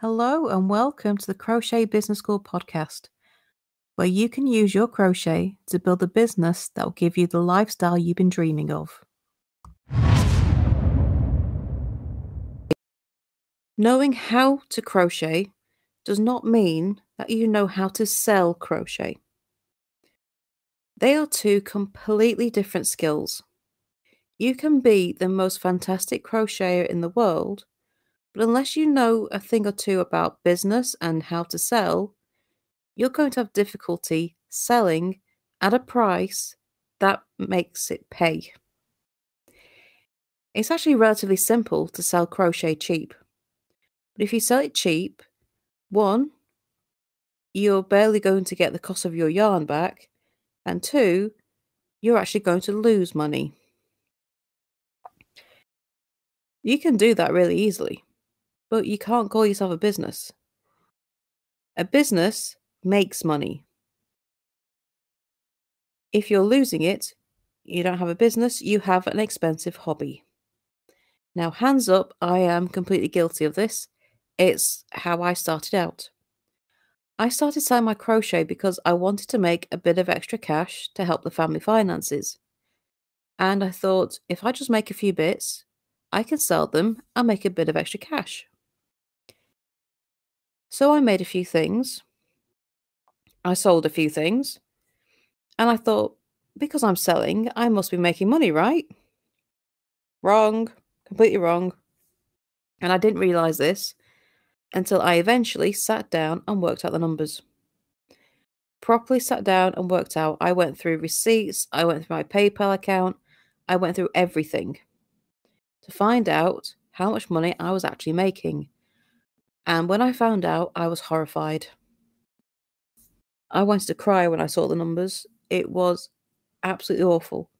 Hello, and welcome to the Crochet Business School podcast, where you can use your crochet to build a business that will give you the lifestyle you've been dreaming of. Knowing how to crochet does not mean that you know how to sell crochet. They are two completely different skills. You can be the most fantastic crocheter in the world but unless you know a thing or two about business and how to sell, you're going to have difficulty selling at a price that makes it pay. It's actually relatively simple to sell crochet cheap. But if you sell it cheap, one, you're barely going to get the cost of your yarn back, and two, you're actually going to lose money. You can do that really easily but you can't call yourself a business. A business makes money. If you're losing it, you don't have a business, you have an expensive hobby. Now, hands up, I am completely guilty of this. It's how I started out. I started selling my crochet because I wanted to make a bit of extra cash to help the family finances. And I thought if I just make a few bits, I can sell them and make a bit of extra cash. So I made a few things. I sold a few things. And I thought, because I'm selling, I must be making money, right? Wrong. Completely wrong. And I didn't realize this until I eventually sat down and worked out the numbers. Properly sat down and worked out. I went through receipts, I went through my PayPal account, I went through everything to find out how much money I was actually making. And when I found out, I was horrified. I wanted to cry when I saw the numbers. It was absolutely awful.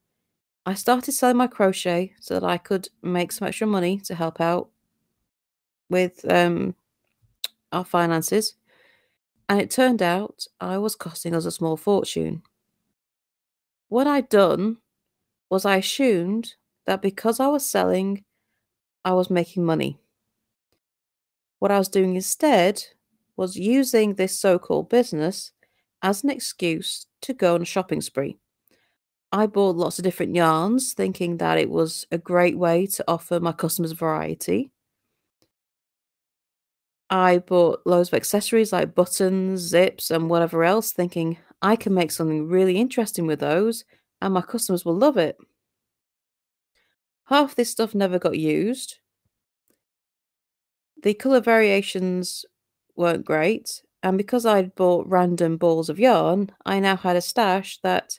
I started selling my crochet so that I could make some extra money to help out with um, our finances. And it turned out I was costing us a small fortune. What I'd done was I assumed that because I was selling, I was making money. What I was doing instead was using this so called business as an excuse to go on a shopping spree. I bought lots of different yarns, thinking that it was a great way to offer my customers variety. I bought loads of accessories like buttons, zips, and whatever else, thinking I can make something really interesting with those and my customers will love it. Half this stuff never got used, the colour variations weren't great, and because I'd bought random balls of yarn, I now had a stash that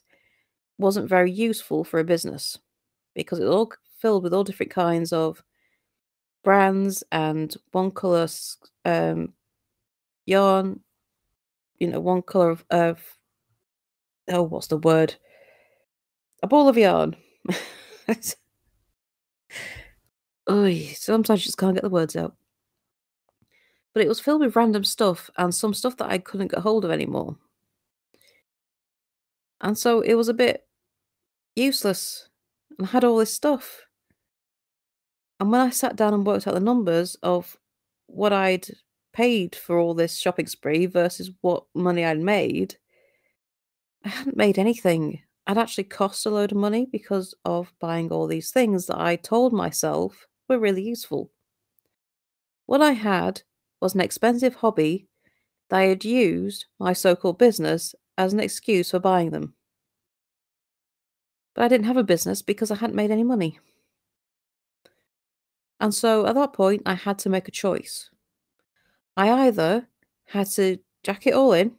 wasn't very useful for a business because it was all filled with all different kinds of brands and one colour um, yarn, you know, one colour of, of oh, what's the word? A ball of yarn. Oy, sometimes you just can't get the words out but it was filled with random stuff and some stuff that I couldn't get hold of anymore. And so it was a bit useless and I had all this stuff. And when I sat down and worked out the numbers of what I'd paid for all this shopping spree versus what money I'd made, I hadn't made anything. I'd actually cost a load of money because of buying all these things that I told myself were really useful. What I had was an expensive hobby they had used my so called business as an excuse for buying them. But I didn't have a business because I hadn't made any money. And so at that point, I had to make a choice. I either had to jack it all in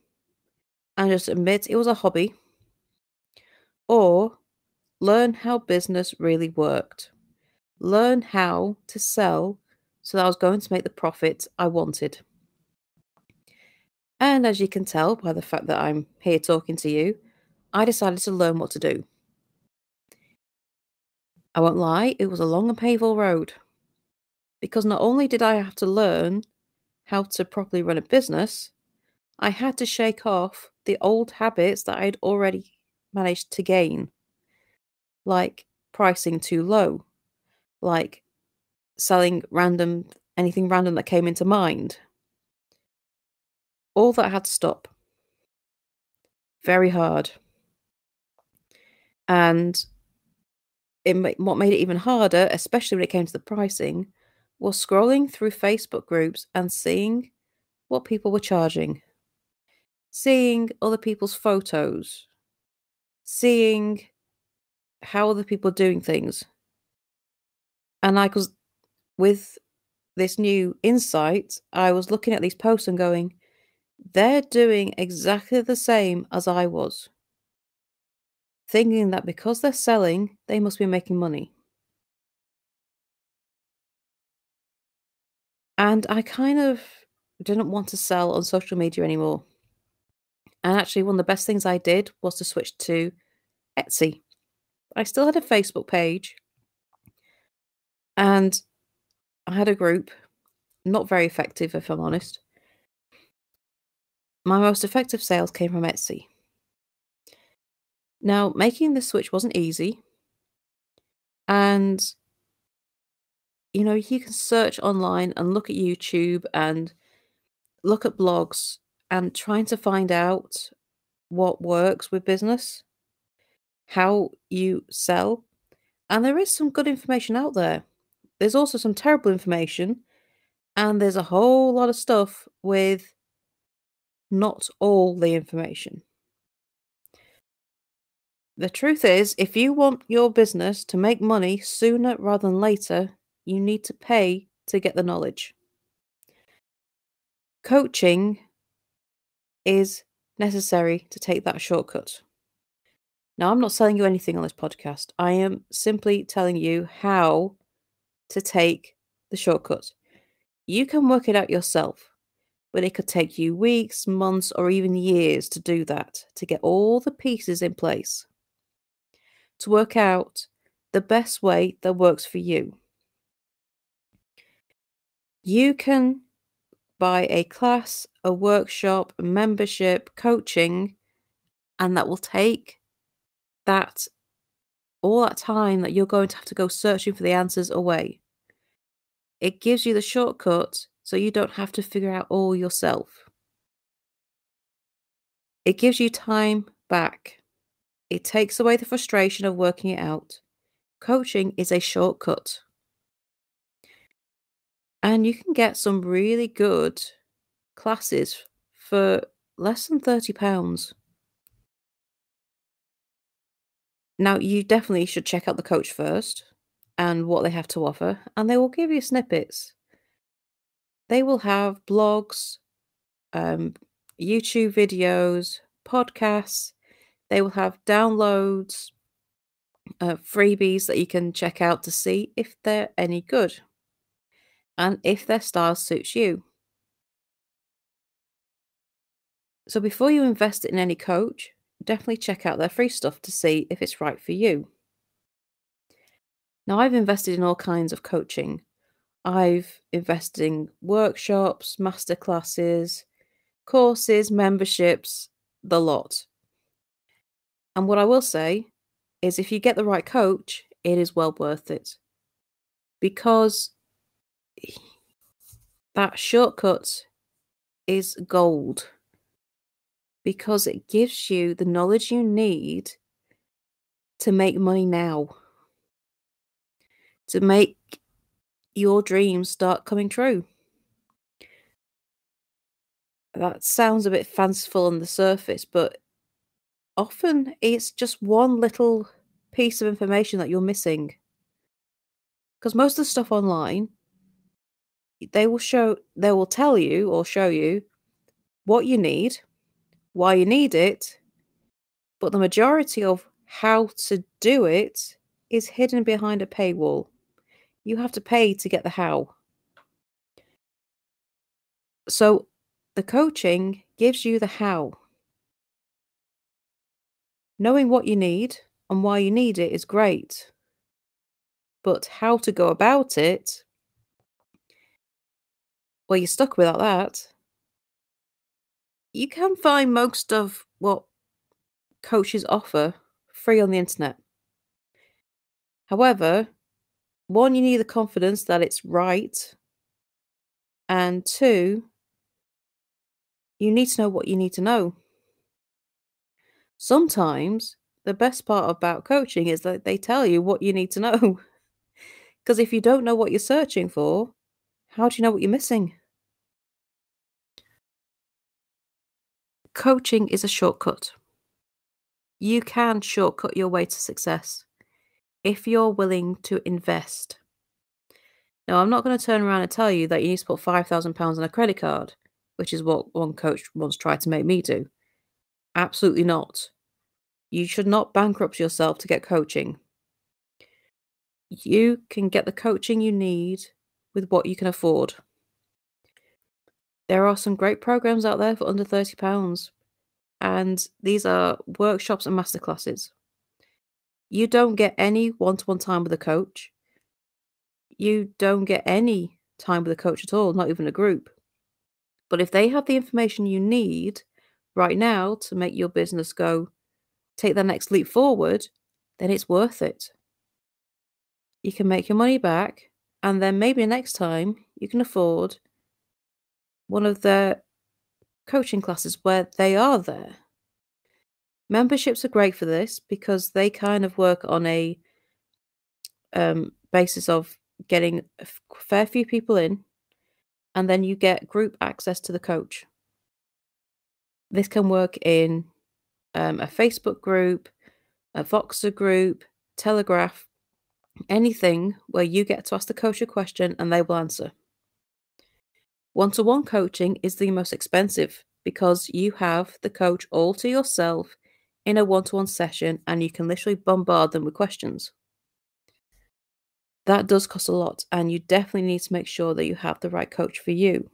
and just admit it was a hobby, or learn how business really worked, learn how to sell so that I was going to make the profit I wanted. And as you can tell by the fact that I'm here talking to you, I decided to learn what to do. I won't lie, it was a long and painful road. Because not only did I have to learn how to properly run a business, I had to shake off the old habits that I'd already managed to gain, like pricing too low, like selling random anything random that came into mind, all that had to stop. Very hard. And it what made it even harder, especially when it came to the pricing, was scrolling through Facebook groups and seeing what people were charging, seeing other people's photos, seeing how other people are doing things. And I was with this new insight, I was looking at these posts and going, they're doing exactly the same as I was. Thinking that because they're selling, they must be making money. And I kind of didn't want to sell on social media anymore. And actually, one of the best things I did was to switch to Etsy. I still had a Facebook page and I had a group, not very effective, if I'm honest. My most effective sales came from Etsy. Now, making the switch wasn't easy. And, you know, you can search online and look at YouTube and look at blogs and trying to find out what works with business, how you sell. And there is some good information out there. There's also some terrible information. And there's a whole lot of stuff with not all the information. The truth is, if you want your business to make money sooner rather than later, you need to pay to get the knowledge. Coaching is necessary to take that shortcut. Now, I'm not selling you anything on this podcast. I am simply telling you how to take the shortcut. You can work it out yourself, but it could take you weeks, months, or even years to do that, to get all the pieces in place, to work out the best way that works for you. You can buy a class, a workshop, a membership, coaching, and that will take that all that time that you're going to have to go searching for the answers away. It gives you the shortcut so you don't have to figure out all yourself. It gives you time back. It takes away the frustration of working it out. Coaching is a shortcut. And you can get some really good classes for less than £30. Now, you definitely should check out the coach first and what they have to offer, and they will give you snippets. They will have blogs, um, YouTube videos, podcasts. They will have downloads, uh, freebies that you can check out to see if they're any good and if their style suits you. So before you invest in any coach, definitely check out their free stuff to see if it's right for you. Now, I've invested in all kinds of coaching. I've invested in workshops, masterclasses, courses, memberships, the lot. And what I will say is if you get the right coach, it is well worth it. Because that shortcut is gold because it gives you the knowledge you need to make money now, to make your dreams start coming true. That sounds a bit fanciful on the surface, but often it's just one little piece of information that you're missing. Because most of the stuff online they will show they will tell you or show you what you need, why you need it, but the majority of how to do it is hidden behind a paywall. You have to pay to get the how. So the coaching gives you the how. Knowing what you need and why you need it is great. But how to go about it well, you're stuck without that. You can find most of what coaches offer free on the internet. However, one, you need the confidence that it's right. And two, you need to know what you need to know. Sometimes the best part about coaching is that they tell you what you need to know. Because if you don't know what you're searching for, how do you know what you're missing? Coaching is a shortcut. You can shortcut your way to success if you're willing to invest. Now, I'm not going to turn around and tell you that you need to put £5,000 on a credit card, which is what one coach once tried to make me do. Absolutely not. You should not bankrupt yourself to get coaching. You can get the coaching you need with what you can afford. There are some great programs out there for under £30, and these are workshops and masterclasses. You don't get any one to one time with a coach. You don't get any time with a coach at all, not even a group. But if they have the information you need right now to make your business go, take the next leap forward, then it's worth it. You can make your money back, and then maybe next time you can afford one of their coaching classes where they are there. Memberships are great for this because they kind of work on a um, basis of getting a fair few people in, and then you get group access to the coach. This can work in um, a Facebook group, a Voxer group, Telegraph, anything where you get to ask the coach a question and they will answer. One to one coaching is the most expensive because you have the coach all to yourself in a one to one session and you can literally bombard them with questions. That does cost a lot, and you definitely need to make sure that you have the right coach for you.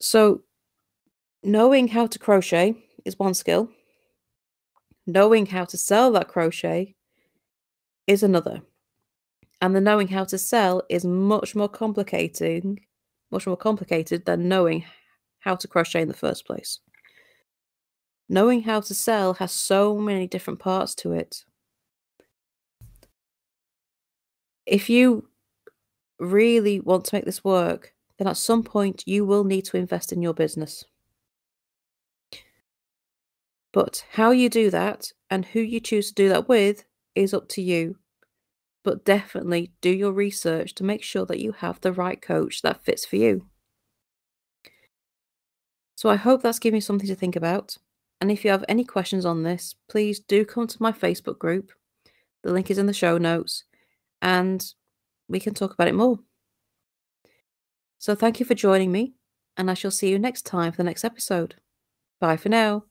So, knowing how to crochet is one skill, knowing how to sell that crochet is another. And the knowing how to sell is much more complicating, much more complicated than knowing how to crochet in the first place. Knowing how to sell has so many different parts to it. If you really want to make this work, then at some point you will need to invest in your business. But how you do that and who you choose to do that with is up to you. But definitely do your research to make sure that you have the right coach that fits for you. So I hope that's given you something to think about. And if you have any questions on this, please do come to my Facebook group. The link is in the show notes and we can talk about it more. So thank you for joining me, and I shall see you next time for the next episode. Bye for now.